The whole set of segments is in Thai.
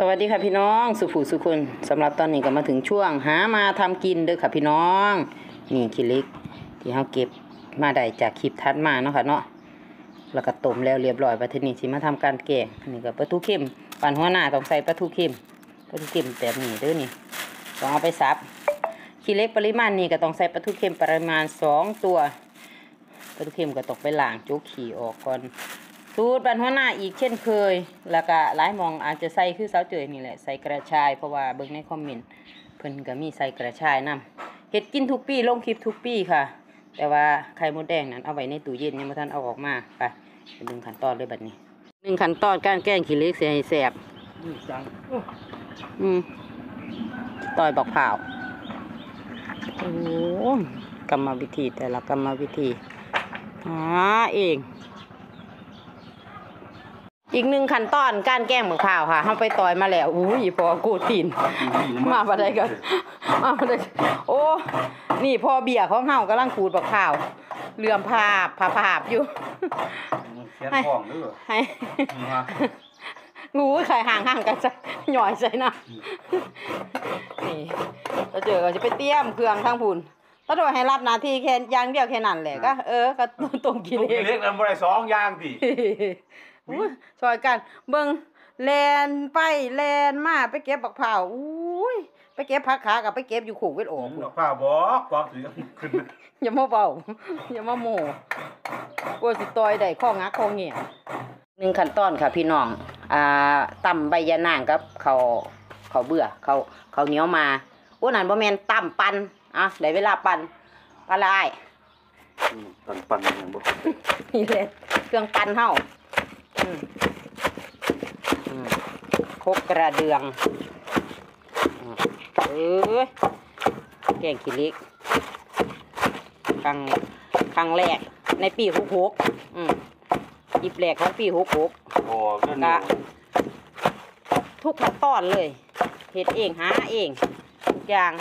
สวัสดีค่ะพี่น้องสุภูสุคนสำหรับตอนนี้ก็มาถึงช่วงหามาทำกินเด้อค่ะพี่น้อง นี่ขี้เล็ก ที่เราเก็บมาได้จากคลิปทัดมาเนาะค่ะเนาะแล้วก็ต้มแล้วเรียบร้อยไปทีนี้สิมาทำการแกงนนี้ก็ปลาทูเค็มปั่นหัวหน้าต้องใส่ปลาทูเค็มปลาทูเค็มแบบนี้เด้อนี่ต้องเอาไปซับขี้เล็กปริมาณนี้ก็ต้องใส่ปลาทูเค็มปริมาณสองตัวปลาทูเค็มก็ตกไปล้างจุกขี้ออกก่อน สูตรบันหัวหน้าอีกเช่นเคย แล้วก็หลายหมองอาจจะใส่คือสาวเจยนี่แหละใส่กระชายเพราะว่าเบิ่งในคอมเมนต์เพิ่นก็มีใส่กระชายนํเฮ็ดกินทุกปีลงคลิปทุกปีค่ะ แต่ว่าไข่มดแดงนั้นเอาไว้ในตู้เย็นยังบ่ทันเอาออกมาไปไปดึงขั้นตอนเลยบัดนี้หนึ่งขั้นตอนการแกงขี้เหล็กเสียให้แซ่บนี่จังอืมต่อยบักเผาวโอ้โหกรรมวิธีแต่ละกรรมวิธีหาเอง อีกหนึ่งขั้นตอนการแกล้งหมึกข่าวค่ะเขาไปต่อยมาแล้วอุ้ยพอกูตีน มาปะได้กันมาปะได้โอ้นี่พอเบียร์ของเฮากำลังขูดบักข่าวเลื่อมภาพภาพภาพอยู่เขียนของเด้อให้นี่ฮะงูไข่ห่างห่างๆกันจะหน่อยใส่นะนี่เราเจอก็จะไปเตรียมเครื่องทั้งพุ่นถ้าโดยให้รับหนาทีแค่อย่างเดียวแค่นั้นแหละก็เออก็ตรงกิลูเลกสเล็กนั้นบ่ได้สองอย่างติ อุ้ยช่วยกัน เบิ่งแลนไปแลนมาไปเก็บบักเผาวอุ้ยไปเก็บผักขากับไปเก็บอยู่ขู่เวทโอ่งดอกผ้าบอกกวางถือขึ้นอย่ามาเบาอย่ามาโมกลัวสิต่อยได้ข้องักข้อเงี่ยหนึ่งขั้นตอนค่ะพี่น้องอ่าตำใบยะนางกับเขาวเขาวเบื่อเขาวเขาวเหนียวมาโอ้นั่นบ่แม่นตำปันอะได้เวลาปันปลาลายปันปันอย่างบ่นี่แหละเครื่องปั่นเฮาอืมอืม ครบกระเดืองอืมเอ้ยแกงขี้เหล็กครั้งครั้งแรกในปีหกหกอืมหยิบแรกของปีหกหกโอ้เงินกะทุกขั้นตอนเลยเฮ็ดเองหาเองทุกอย่าง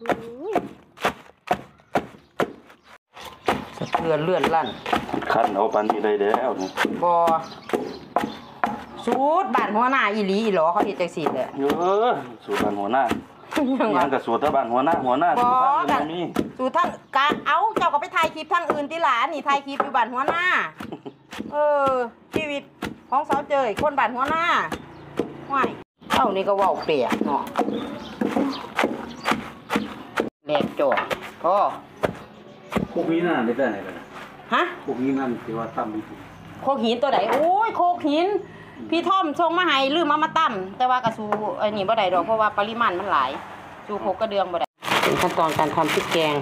อุ้ยสะเทือนเลื่อนลั่น คันเอาปันนี่ได้แล้วนี่บอสูตรบ้านหัวหน้าอีหลีอีหลอเขาเฮ็ดจังซี่แหละเออสูตรบ้านหัวหน้ายังยัว่างกับสูตรบ้านหัวหน้าหัวหน้าบ่สูตรกัทานงอื่นบ่มีสูตรทั้งกะเอาเจ้าก็ไปถ่ายคลิปทั้งอื่นติหลานี่ถ่ายคลิปอยู่บ้านหัวหน้า เออ ชีวิตของสาวเจยคนบ้านหัวหน้าว้ายเอ้านี่ก็เว้าเปรียกเนาะแหลกจอกพ่อ พวกนี้น่ะได้ได้ไหนกัน ฮะพวกนี้นั่นที่ว่าตั้มมีโคกหินตัวไหนโอ้ยโคกหิน พี่ท่อมส่งมาให้ลืมเอามาตั้มแต่ว่ากระสูไอ้นี่บ่ได้ดอกเพราะว่าปริมาณมันหลายสูโคกกระเดืองบ่ได้เป็นขั้นตอนการทำพริกแกง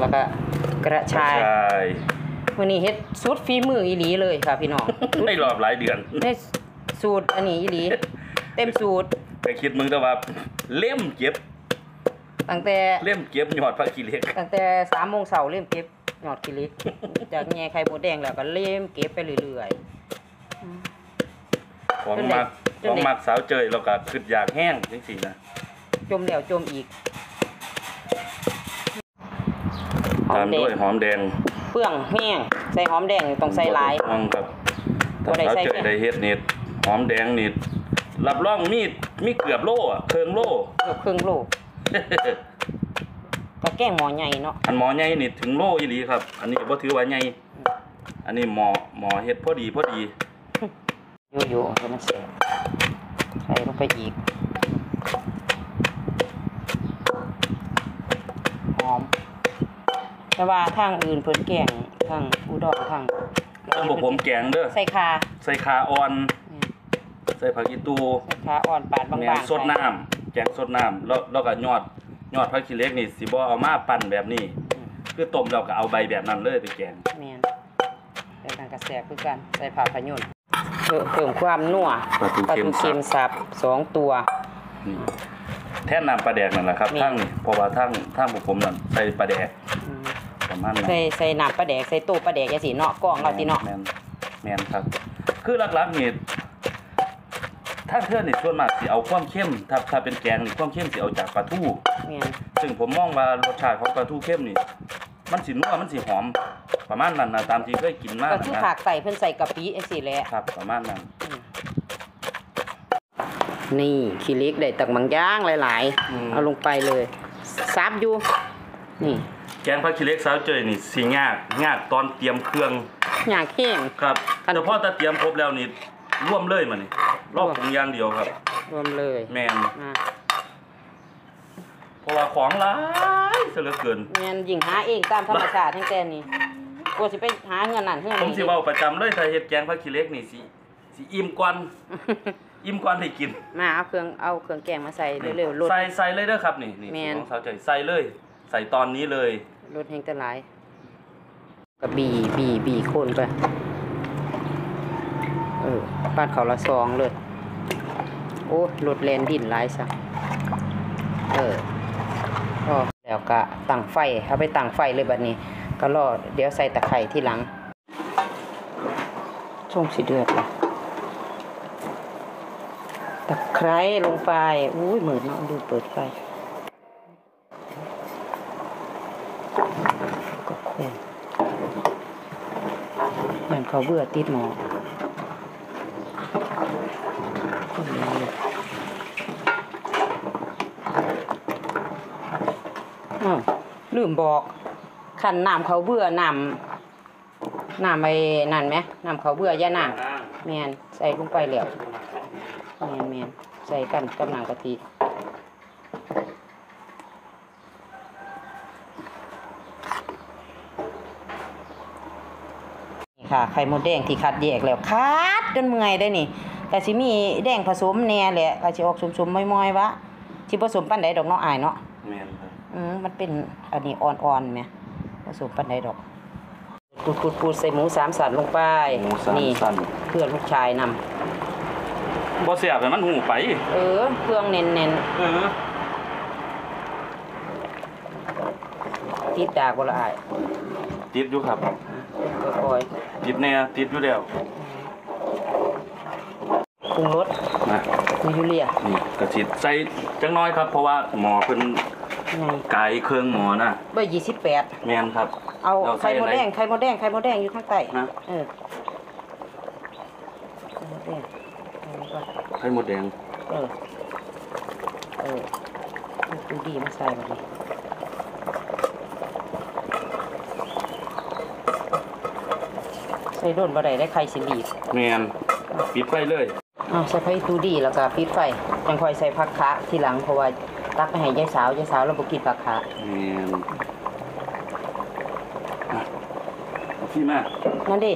แล้วก็กระชายใช่วันนี้เฮ็ดสูตรฝีมืออีหลีเลยค่ะพี่น้องไม่รอบหลายเดือนได้สูตรอันนี้อีหลี เต็มสูตรแต่คิดมึงแต่ว่าเล่มเก็บ ตั้งแต่เล่มเก็บยอดผักขี้เหล็กตั้งแต่สามโมงเช้าเริ่มเก็บยอดกิลิกจากแง่ไข่มดแดงแล้วก็เริ่มเก็บไปเรื่อยของจนได้มักจนของได้มักสาวเจยแล้วก็ขึ้นอยากแห้งจังซี่นะๆจมแล้วจมอีกตามด้วยหอมแดงเปลืองแห้งใส่หอมแดงต้องใส่หลายห้องกับบ่ถ้าได้สาวใส่เจยแค่ได้เฮ็ดนี่หอมแดงนี่รับรองมีมีเกือบโลอะเคิงโลเกือบครึ่งโล ก็แกงหมอใหญ่เนาะอันหมอใหญ่นี่ถึงโลอีหลีครับ อันนี้บ่ถือว่าใหญ่อันนี้หมอหมอเฮ็ดพอดีพอดีโยๆให้มันแซ่บใส่ลงไปอีกหอมแต่ว่าทางอื่นเพิ่นแกงทางอุดรทางเรื่องบอกผมแกงเด้อใส่คาใส่ขาอ่อนเนี่ยใส่ผักอีตูใส่ขาอ่อนปาดบางแหนๆสดน้ำ แกงสดน้ำแล้วแล้วก็ยอดยอดผักขี้เหล็กนี่สิบ่เอามาปั่นแบบนี้อืมคือต้มแล้วก็เอาใบแบบนั้นเลยไปแกงแม่นใส่ทางกระแสคือกันใส่ผักพะยุนเพิ่มเพิ่มความนัวปลาทูปลาเค็มทูเค็มสับสองตัว นี่แท่นน้ำปลาแดกนั่นแหละครับนี่ ทั้งนี่เพราะว่าทั้งทั้งพวกผมนั่นใส่ปลาแดกอืมประมาณนั้น ใส่ใส่น้ำปลาแดกใส่ตู้ปลาแดกจังซี่เนาะกล่องเอาสิเนาะ แมนแมนครับ คือหลักๆนี่ ถ้าเพื่อนนี่ส่วนมากสิเอาความเข้มถ้าถ้าเป็นแกงนี่ความเข้มสิเอาจากปลาทูแม่นซึ่งผมมองว่ารสชาติของปลาทูเข้มนี่ มันสินัวมันสิหอมปประมาณนั้นนะตามที่เคยกินมาก็คือนะผักใส่เพิ่นใส่กะปิจังซี่แหละ ครับประมาณนั้น นี่ขี้เล็กได้ตักบางอย่างหลาย อืม ๆ เอาลงไปเลยซับอยู่ นี่แกงผักขี้เหล็กสาวเจยนี่สิยากยากตอนเตรียมเครื่อง อยากแห้ง ครับ อัน แต่พอถ้าเตรียมครบแล้วนี่ร่วมเลยมันนี่ รอบร่วมปรุงอย่างเดียวครับ รวมเลยแมนมาเพราะว่าของหลายซะเหลือเกิน แม่นยิงหาเองตามธรรมชาติทั้งแต่นี้กลัวสิไปหาเงินนั่นเงินผมนี่สิเว้าประจำเลยถ้าเฮ็ดแกงผักขี้เหล็กนี่สิสิอิ่มกวนอิ่มกวนให้กินมาเอาเครื่องเอาเครื่องแกงมาใส่เร็วๆลด ใส่ใส่เลยเด้อครับนี่นี่แม่น ของสาวเจยใส่เลย ใส่ตอนนี้เลยลดแห้งแตหลายก็บีบีบีโคนไป เออปาดเขาละซองเลย โอ้ลดแลนดินหลายซะเออก็แล้วก็ตั้งไฟเอาไปตั้งไฟเลยบัดนี้ ก็รอเดี๋ยวใส่ตะไคร้ที่หลังช่วงสิเดือดเลยตะไคร้ลงไปอุ้ยเหมืดเนาะดูเปิดไฟก็แขวนเหมือนเขาเบื่อติดหมอคนนี้เลย อ้าวลืมบอกขันน้ำเขาเบื่อน้ำน้ำไปนั่นไหมน้ำเขาเบื่อย่าน้ำแมนใส่ลงไปแล้วแมนแมนใส่กันกับน้ำกะทินี่ค่ะไข่มดแดงที่คัดแยกแล้วคัดจนเมื่อยได้นี่แต่สิมีแดงผสมแน่แหละก็สิออกสมๆม้อยๆวะสิผสมปานใดดอกเนาะอายเนาะ อืมมันเป็นอันนี้อ่อนๆแหมผสมปานใดดอกปูดๆๆใส่หมูสามสันลงไปหมูสามนี่สั้นเพื่อลูกชายนำบ่เสียบให้มันหูไป เออเครื่องเน้นเออๆติดดากบ่ละอายติดอยู่ครับก็ปล่อยติดแน่ติดอยู่แล้วปรุงรสนะมียูเรียนี่กระสิใส่จังน้อยครับ เพราะว่าหมอเพิ่น ไงไกายเครื่องหมอนะเบอร์ยี่สิบแปดแม่นครับ เอาเราไข่ใส่มดอะไร แดงไข่มดแดงไข่มดแดงอยู่ข้างใต้นะ เออไข่มดแดงเอาไว้ก่อนไข่มดแดงเออเออเอาดูดีมาใส่แบบนี้ใส่โดนบ่ได้ได้ไข่สิรีบ แม่นปิดไฟเลยอ้าวใส่ไฟตูดีแล้วก็ปิดไฟจังค่อยใส่ผักคะทีหลังเพราะว่า ตักไปให้ยายสาวยายสาวเราบ่กินผักคะแม่นอะเอาพี่มานั่นดิ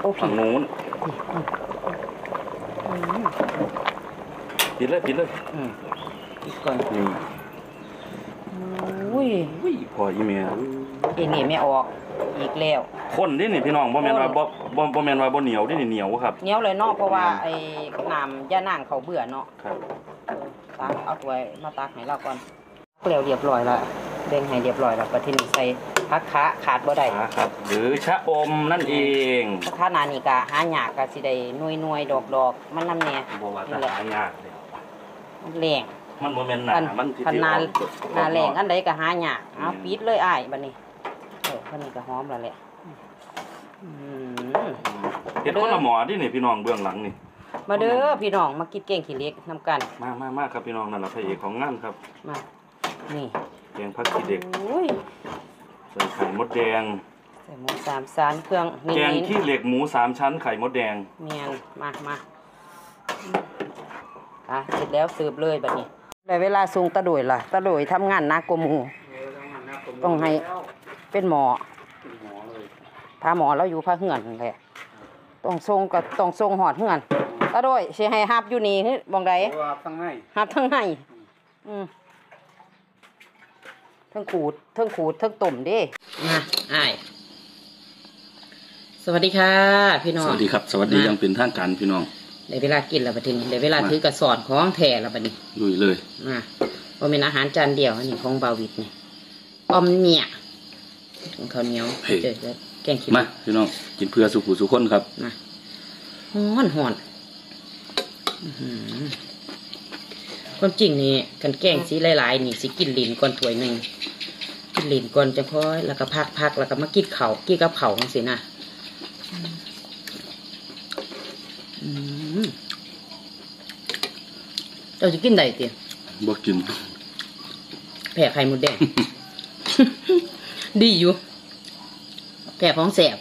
โอ้ฝั่ผิงดนู้นอืมปิดเลยปิดเลยอืมปิดก่อนนี่อุ้ยอุ้ยพออีเมียเองนี่ไม่ออกอีกแล้ว คนนี่นี่พี่น้องบ่แม่นว่าคนบ่บ่บ่แม่นว่าบ่เหนียวนี่นี่เหนียวครับเหนียวเลยเนาะเพราะว่าไอ้น้ำย่านางเขาเบื่อเนาะครับเออ ตักเอาถ้วยมาตักให้เราก่อนแล้วเรียบร้อยแล้วเด้งให้เรียบร้อยแล้วก็ที่นี่ใส่ผักคะขาดบ่ได้อ่าครับ หรือชะอมนั่นเองผักคะหนานี่ก็หายากก็สิได้หน่วยๆดอกๆมันนำแน่บ่ว่าจะหายากเลยมันแรงมันบ่แม่นหนาอันมันที่พันที่นาออกหนาแรงอันใดก็หายากเอาอืมปิดเลยอ้ายบัดนี้เออบัดนี้ก็หอมแล้วแหละอืมเฮ็ดคนละหมอที่นี่พี่น้องเบื้องหลังนี่ มาเด้อพี่น้องมากินแกงขี้เหล็กนํกัน มามามาครับพี่น้องนั่นล่ะพระเอกของงานครับมา นี่แกงผักขี้เด็กโอ้ยใส่ไข่มดแดงใส่หมูสามสานเครื่องนี่แกงขี้เหล็กหมูสามชั้นไข่มดแดงเมียนมามาอะเสร็จแล้วสืบเลยบัดนี้ได้เวลาส่งตะโดยล่ะตะโดยทำงานหนักกว่าหมูต้องให้เป็นหมอถ้าหมอเราอยู่ภาคเหือนนั่นแหละต้องส่งก็ต้องส่งหอดเหือน ตะโดยสิให้ฮับอยู่นี่ฮึบองใดว่าข้างในฮับทั้งในอืมทั้งขูดทั้งขูดทั้งต้มเด้มาอ้ายสวัสดีค่ะ พี่น้อง สวัสดีครับ สวัสดีมายังเป็นทางการพี่น้องได้เวลากินแล้วบัดนี้ได้เวลามาถือกระสอนของแท้แล้วบัดนี้ลุยเลยมาว่าเป็นอาหารจานเดียวอันนี้ของบาวิดนี่อมเนี่ยของข้าวเหนียวเจอแล้วแกงขี้มาพี่น้องกินเพื่อสุขุสุขคนครับมาฮ้อนฮ้อนอื้อหือ ความจริงนี่กันแกงสีหลายๆ นี่สิกินลิ้นก่อนถ้วยหนึ่งกินหลินก่อนจะค่อยแล้วก็พักพักแล้วก็มากินเขาวกินกับเขาจังสินะอืมเราจะกินได้ติบ่กิน แผ่ไข่มดแดง ดีอยู่ แผ่ของแสบ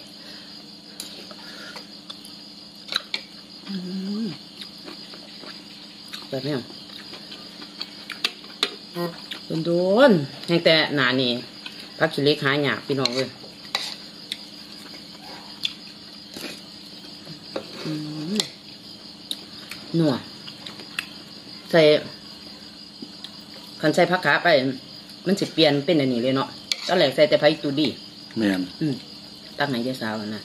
อืม แบบนี้โดนโดนๆแห่งแต่หนานี่พักขี้เหล็กหายากพี่น้องเลยอืมนัวใส่คันใส่ผักขาไป มันสิเปลี่ยนเป็นอันนี้เลยเนาะตอนแรกใส่แต่ไผ่ตูดีแม่นอืมตั้งไหนเจ้าสาวอะนะ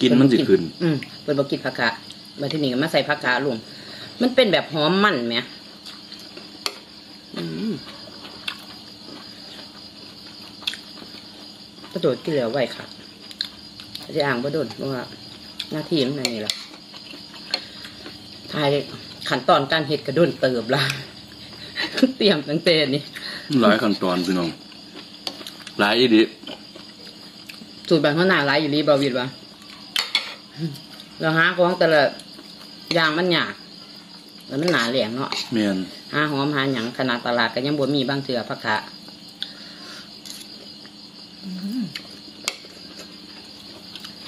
กินมันสิขึ้น อืมเปิดบอกกินผักกาดมาที่นี่ก็มาใส่ผักกาดลง มันเป็นแบบหอมมันไหมอืมกระโดดกินเหลือไว้ค่ะจะอ่างบ่โดนเพราะว่า หน้าที่มันอันนี่แหละทายขั้นตอนการเห็ดกระโดนเติบละเตรียมตั้งแต่นี่หลายขั้นตอนพี่น้องหลายอีดิสูตรแบบหัวหน้าร้ายอยู่รีบาวิดวะเราหาของแต่ละอย่างมันยาก แล้วมันหนาเหลี่ยงเนาะแม่นหาหอมหาหยังขนาดตลาดก็ยังบ่มีบางเถื่อพักคะ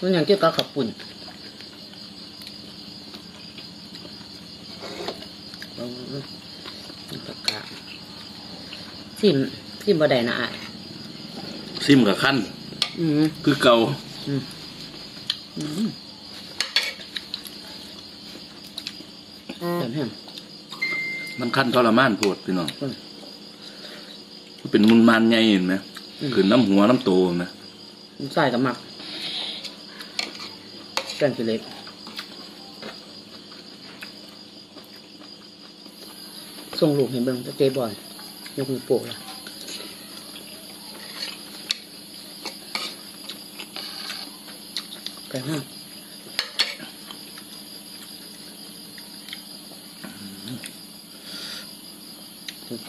มันอย่างเกี่ยวกับขับปุ่นเอาผักกาดซิมซิมบ่ได้นะอะซิมกับขั้นอืมคือเก่าอืม แบบนี้มันขั้นทรมานโพดพี่น้องอืมมันเป็นมุนมันใหญ่เห็นไหมอืมขึ้นน้ำหัวน้ำโตเห็นไหมใส่กับหมักแป้งกิเล็กส่งลูกให้เบิ่งจะเตะบอลยกมือโปะละไปห้า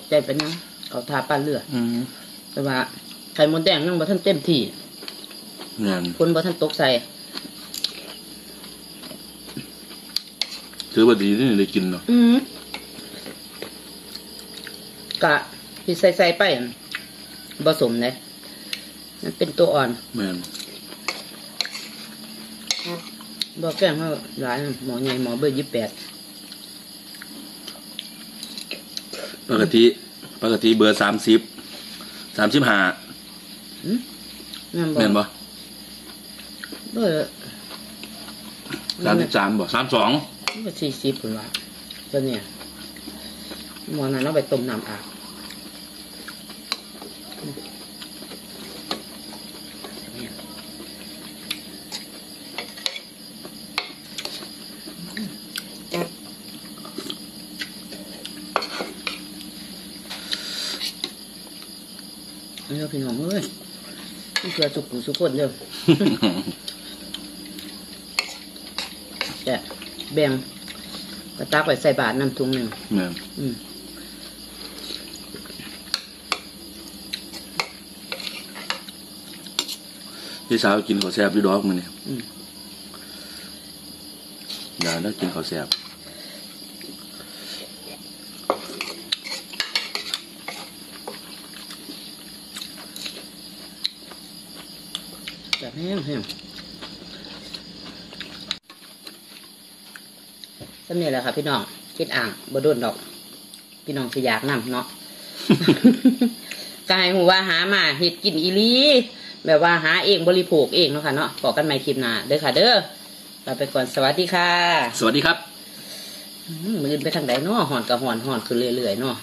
ใจเป็นยังเขาทาป้าเลือดแต่ว่าไข่มดแดงยังบ่ทันเต็มที่แม่นคนบ่ทันตกใส่ถือว่าดีที่ได้กินเนาะกะที่ใส่ใส่ไปผสมเลยมันเป็นตัวอ่อนแมนบ่แก้งเขาหลายนหมอใหญ่หมอเบอร์ยี่แปด ปกติปกติเบอร์สามสิบสามสิบห้าแม่นบ่แม่นบ่เบอร์สามสิบสามบ่สามสองเบอร์สี่สิบคนว่าตัวเนี้ยหมอนั้นเอาไปต้มน้ำอาบเออพี่น้องเอ้ย นี่คือสุกุสุกคนเด้อจะแบ่งกระตักไว้ใส่บาทน้ำถุงหนึ่งแม่นอืมพี่สาวกินข้าวแซ่บอยู่ดอกมื้อนี้อืมอย่าได้กินข้าวแซ่บ แบบแห้งแห้งสำเนียแหละค่ะพี่น้องคิดอ่างบ่โดนดอก พี่น้องสิอยากนำเนาะกายหูว่าหามาเห็ดกินอีหลีแบบว่าหาเองบริโภคเองเนาะค่ะเนาะบอกกันใหม่คลิปหน้าเด้อค่ะ เด้อลาไปก่อนสวัสดีค่ะ สวัสดีครับอืมมืออื่นไปทางใดเนาะหอนกับหอนหอนคือเรื่อยๆเนาะ